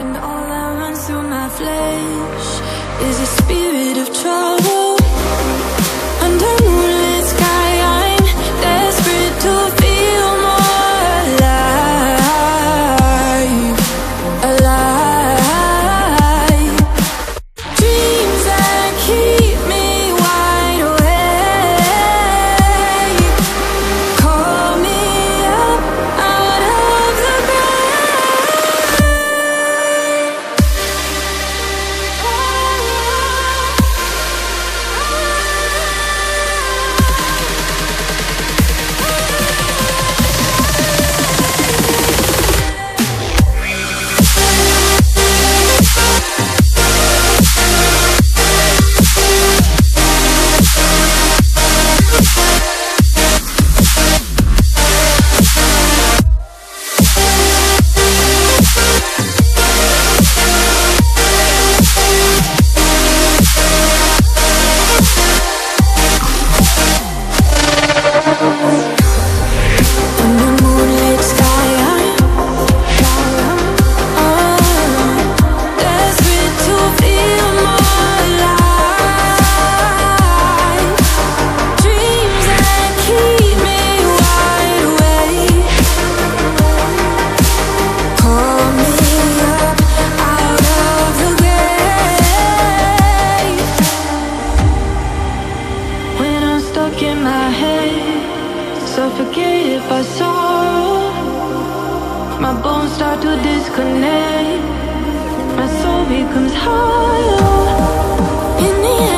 and all that runs through my flesh is a spirit of trouble. in my head, suffocated by sorrow. My bones start to disconnect, my soul becomes hollow. In the end.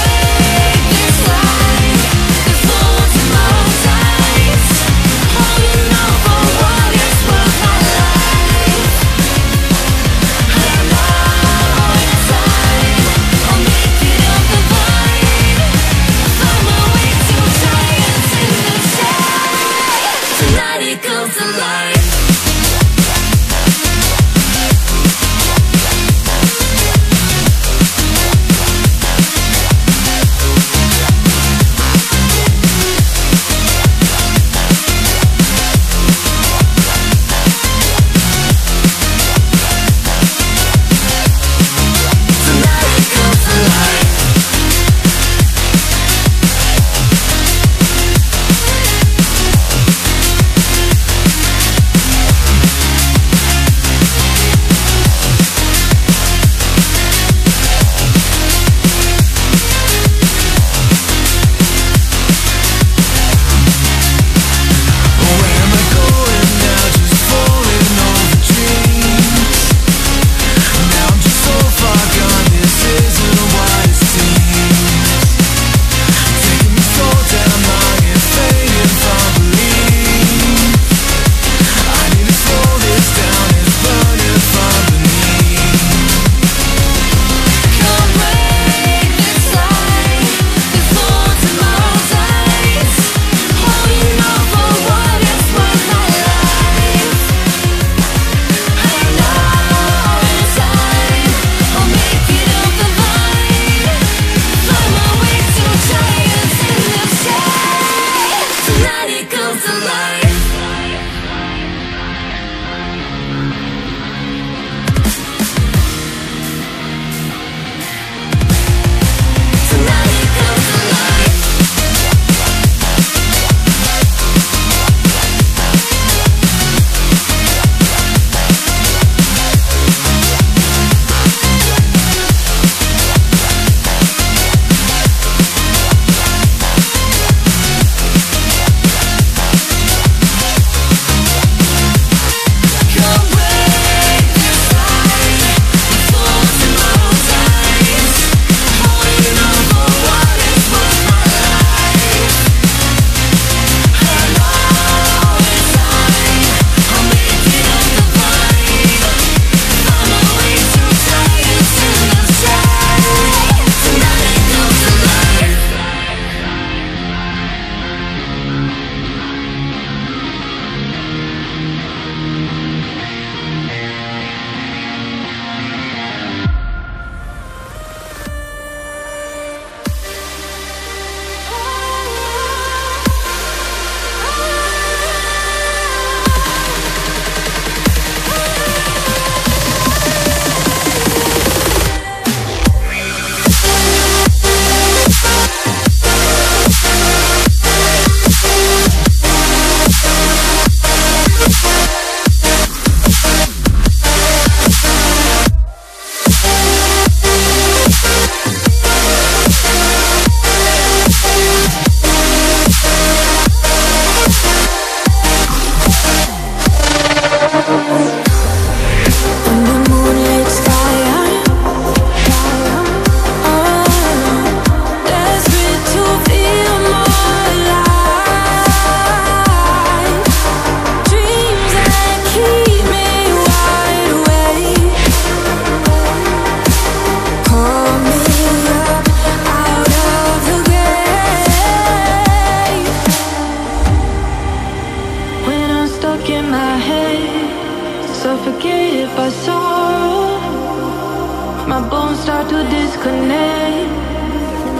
My bones start to disconnect.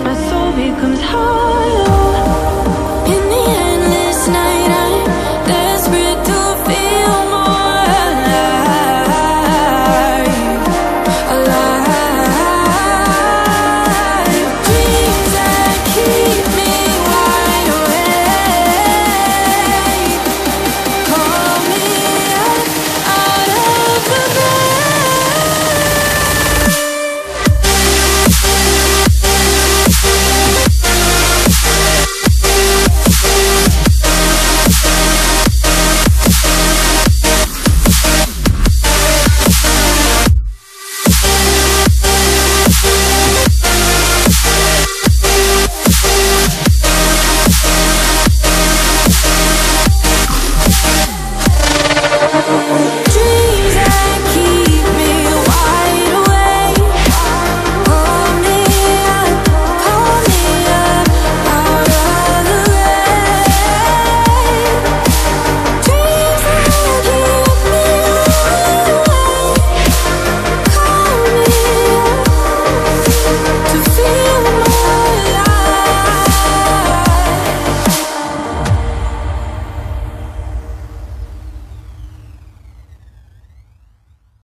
My soul becomes hollow. In the